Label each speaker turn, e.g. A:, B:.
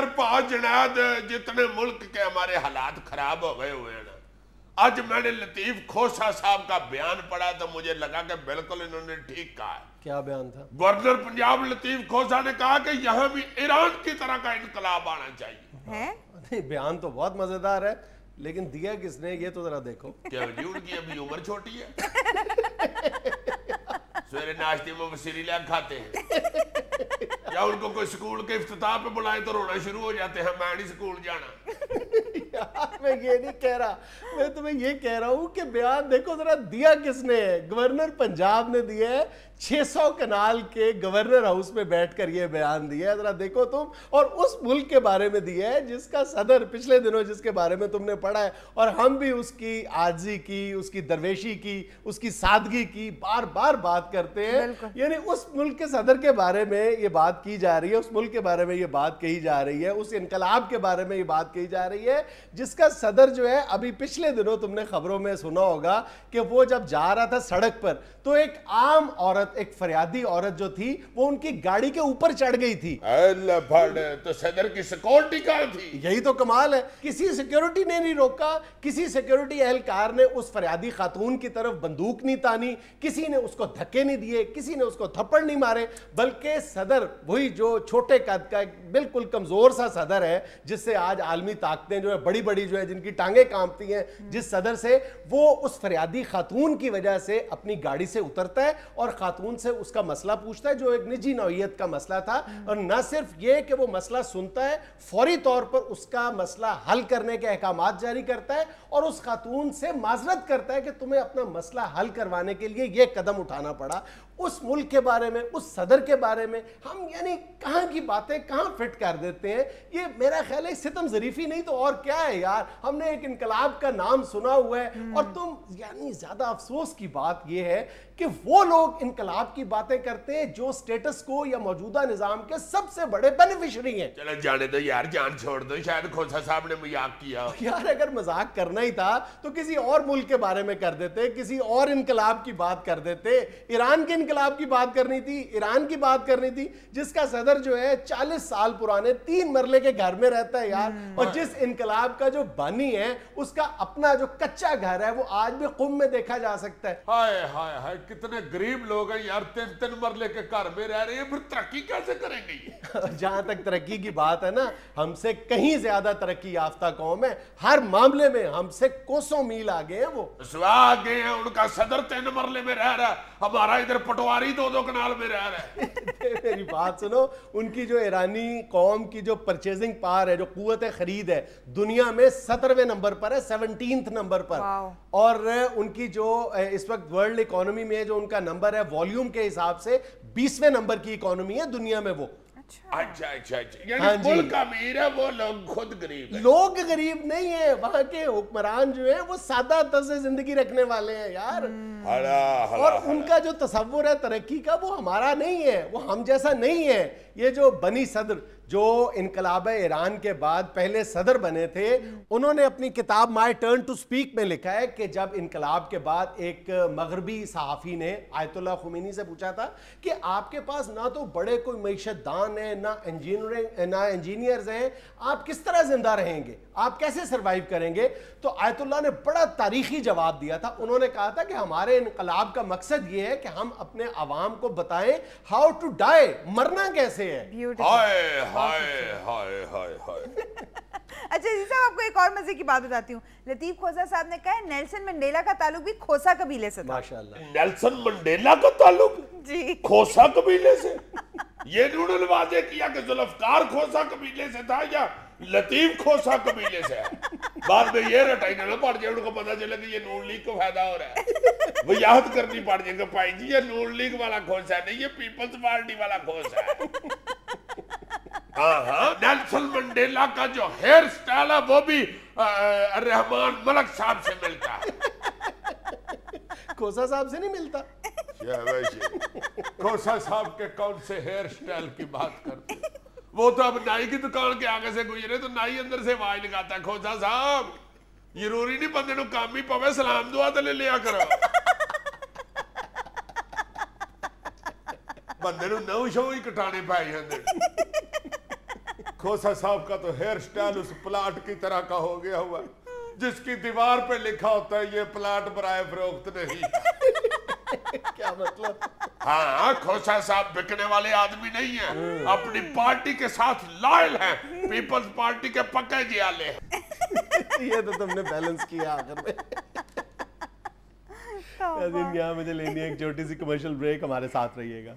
A: यार पाँच जनाद जितने मुल्क के हमारे हालात खराब हो गए हुए हैं ना। आज मैंने लतीफ खोसा साहब का बयान पढ़ा तो मुझे लगा कि बिल्कुल इन्होंने ठीक कहा है।
B: क्या बयान था?
A: गवर्नर पंजाब लतीफ खोसा ने कहा कि यहाँ भी ईरान की तरह का इनकलाब आना चाहिए।
C: है?
B: नहीं बयान तो बहुत मज़ेदार है लेकिन दिया किसने ये तो जरा देखो।
A: क्या उनकी अभी उम्र छोटी है? सवेरे नाश्ते में वसीली लैग खाते हैं। या उनको कोई स्कूल के इफ्ताह पे बुलाए तो रोना शुरू हो जाते हैं मैं नहीं स्कूल जाना
B: यार मैं ये नहीं कह रहा। मैं तुम्हें ये कह रहा हूँ कि बयान देखो जरा दिया किसने है? गवर्नर पंजाब ने दिया है। 600 कनाल के गवर्नर हाउस में बैठकर ये बयान दिया है। जरा देखो तुम। और उस मुल्क के बारे में दिया है जिसका सदर पिछले दिनों जिसके बारे में तुमने पढ़ा है। और हम भी उसकी आजी की उसकी दरवेशी की उसकी सादगी की बार बार बात करते हैं। यानी उस मुल्क के सदर के बारे में ये बात की जा रही है। उस मुल्क के बारे में ये बात कही जा रही है। उस इनकलाब के बारे में ये बात कही जा रही है जिसका सदर जो है अभी पिछले दिनों तुमने खबरों में सुना होगा कि वो जब जा रहा था सड़क पर तो एक आम औरत एक फरियादी औरत जो थी वो उनकी गाड़ी के ऊपर चढ़ गई थी।
A: तो सदर की सिक्योरिटी कहाँ थी।
B: यही तो कमाल है। किसी सिक्योरिटी ने नहीं रोका किसी सिक्योरिटी एहलकार ने उस फरियादी खातून की तरफ़ बंदूक नहीं तानी किसी ने उसको धक्के नहीं दिए किसी ने उसको थप्पड़ नहीं मारे बल्कि सदर वही जो छोटे कद का बिल्कुल कमज़ोर सा सदर है जिससे आज आलमी ताकतें जो है बड़ी बड़ी जो है, जिनकी टांगे कांपती हैं, जिस सदर से वो उस फरियादी खातून की वजह से अपनी गाड़ी से उतरता है और खातून से उसका मसला पूछता है, जो एक निजी नौयत का मसला था। और न सिर्फ़ ये कि वो मसला सुनता है, फौरी तौर पर उसका मसला हल करने के अहकाम जारी करता है और उस खातून से माजरत करता है कि तुम्हें अपना मसला हल करवाने के लिए ये कदम उठाना पड़ा। उस मुल्क के बारे में, उस सदर के बारे में हम यानी कहाँ की बातें कहाँ फिट कर देते हैं, ये मेरा ख्याल है सितम जरीफी नहीं तो और क्या है यार हमने एक इनकलाब का नाम सुना हुआ है। और तुम यानी ज़्यादा अफसोस की बात यह है कि वो लोग इनकलाब की बातें करते हैं जो स्टेटस को या मौजूदा निज़ाम के सबसे बड़े बेनिफिशरी हैं।
A: चलो जाने दो यार जान छोड़ दो। शायद खोसा साहब ने मज़ाक किया।
B: यार अगर मज़ाक करना ही था तो किसी और मुल्क के बारे में कर देते किसी और इनकलाब की बात कर देते। ईरान के इनकलाब की बात करनी थी ईरान की बात करनी थी जिसका सदर जो है चालीस साल पुराने तीन मरले के घर में रहता है यार। और जिस इनकलाब का जो बानी है उसका अपना जो कच्चा घर है वो आज भी कुम में देखा जा सकता है।
A: हाय हाय हाय कितने गरीब लोग हैं यार तीन तीन मरले के घर में रह रहे हैं फिर तरक्की कैसे करेंगे?
B: जहाँ तक तरक्की की बात है ना हमसे कहीं ज़्यादा तरक्की याफ्ता कौम है हर मामले में हमसे कोसों मील आगे हैं वो।
A: गए हैं उनका सदर तीन मरले में रह रहा है हमारा इधर पटवारी दो दो कनाल में रह रहा है।
B: मेरी बात सुनो उनकी जो ईरानी कौम की जो परचेजिंग पावर है जो कुत खरीद है दुनिया में सत्रहवें नंबर पर है सेवनटीन नंबर पर। और उनकी जो इस वक्त वर्ल्ड इकोनॉमी में जो उनका नंबर है वॉल्यूम के हिसाब से बीसवें नंबर की इकोनॉमी है दुनिया में वो।
C: अच्छा।
A: अच्छा अच्छा अच्छा।
B: हाँ।
A: मुल्क अमीर है वो लोग खुद गरीब है।
B: लोग गरीब नहीं है वहाँ के हुक्मरान जो है वो सादा तसे ज़िंदगी रखने वाले हैं यार।
A: हला हला
B: और उनका जो तस्वुर है तरक्की का वो हमारा नहीं है वो हम जैसा नहीं है। ये जो बनी सदर जो इनकलाब ईरान के बाद पहले सदर बने थे उन्होंने अपनी किताब माई टर्न टू स्पीक में लिखा है कि जब इनकलाब के बाद एक मगरबी सहाफ़ी ने आयतुल्ला खुमीनी से पूछा था कि आपके पास ना तो बड़े कोई मीशत दान है ना इंजीनियरिंग ना इंजीनियर्स हैं आप किस तरह ज़िंदा रहेंगे? आप कैसे सर्वाइव करेंगे? तो आयतुल्ला ने बड़ा तारीखी जवाब दिया था। उन्होंने कहा था कि हमारे इनकलाब का मकसद ये है कि हम अपने आवाम को बताएँ हाउ टू डाई मरना कैसे है?
C: ब्यूटीफुल
A: हाय हाय हाय हाय हाय।
C: अच्छा जी साहब आपको एक और मज़े की बात बताती हूँ। लतीफ खोसा साहब ने कहा नेल्सन मंडेला का ताल्लुक भी खोसा कबीले से था।
B: माशाल्लाह।
A: नेल्सन मंडेला का ताल्लुक?
C: जी।
A: खोसा कबीले से? ये उन्होंने वादे किया कि जुल्फकार खोसा कबीले से था या लतीफ खोसा कबीले से बाद में ये रटाई ना पड़ जाए उनको पता चले कि ये नून लीग को फ़ायदा हो रहा है। वो याद करनी पड़ जाएगा भाई जी ये नून लीग वाला खोसा है नहीं ये पीपल्स पार्टी वाला खोसा हाँ। नेल्सन मंडेला का जो हेयर स्टाइल है वो भी रहमान मलक साहब से मिलता है।
B: खोसा साहब से नहीं मिलता?
A: खोसा साहब के कौन से हेयर स्टाइल की बात करते वो तो अब नाई की दुकान के आगे से गुजरे तो नाई अंदर से आवाज़ लगाता है खोसा साहब ज़रूरी नहीं बंदे नु काम ही पवे सलाम दुआ तो ले लिया करो। बंदे नु नौ शो ही कटाने पाई हंदे खोसा साहब का तो हेयर स्टाइल उस प्लाट की तरह का हो गया हुआ। जिसकी दीवार पे लिखा होता है ये प्लाट बराए फरोख्त नहीं।
B: क्या मतलब?
A: हाँ खोसा साहब बिकने वाले आदमी नहीं है। अपनी पार्टी के साथ लॉयल है। पीपल्स पार्टी के पक्के जियाले हैं।
B: ये तो तुमने बैलेंस किया आखिर में। यहाँ मुझे लेनी है एक छोटी सी कमर्शियल ब्रेक हमारे साथ रहिएगा।